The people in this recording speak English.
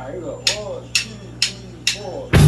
Alright, here we go. One, two, three, four.